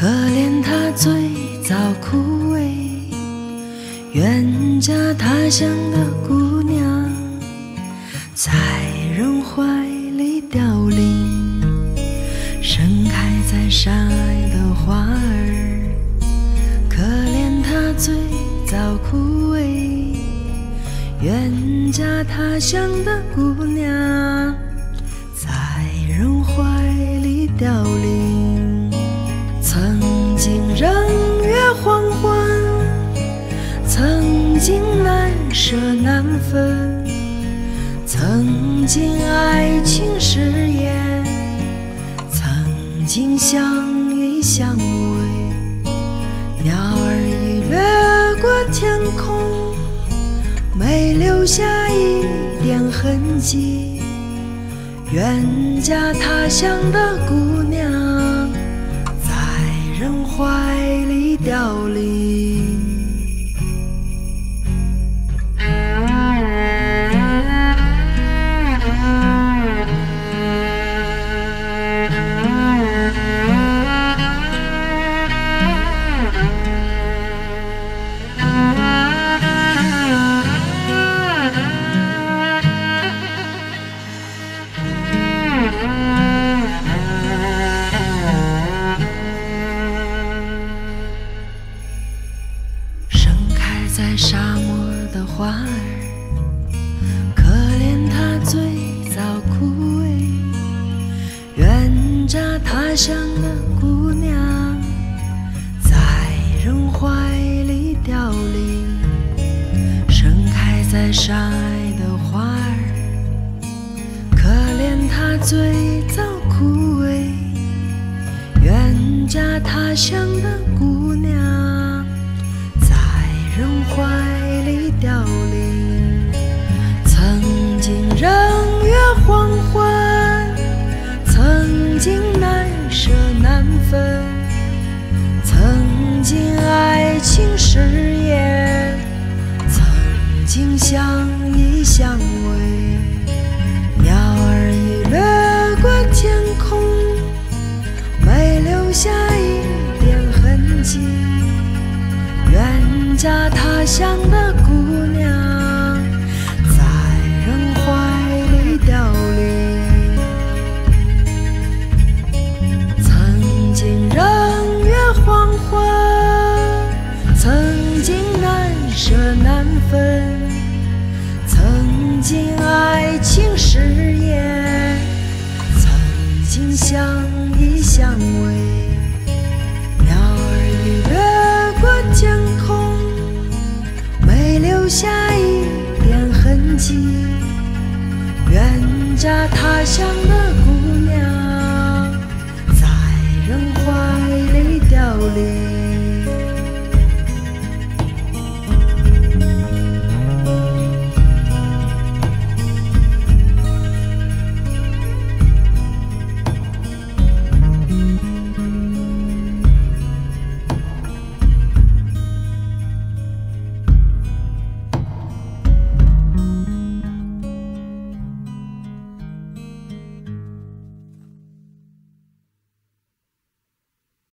可怜他最早枯萎，远嫁他乡的姑娘在人怀里凋零，盛开在山隘的花儿，可怜她最早枯萎，远嫁他乡的姑娘难舍难分，曾经爱情誓言，曾经相依相偎，鸟儿已掠过天空，没留下一点痕迹。远嫁他乡的姑娘，在人怀里凋零。最早枯萎。远嫁他乡的姑娘，在人怀里凋零。盛开在山隘的花儿，可怜它最早枯萎。远嫁他乡的姑娘嫁他乡的姑娘，在人怀里凋零。曾经人约黄昏，曾经难舍难分，曾经爱情誓言，曾经相依相偎。鸟儿已掠过江，留下一点痕迹。远嫁他乡的姑娘，在人怀里凋零。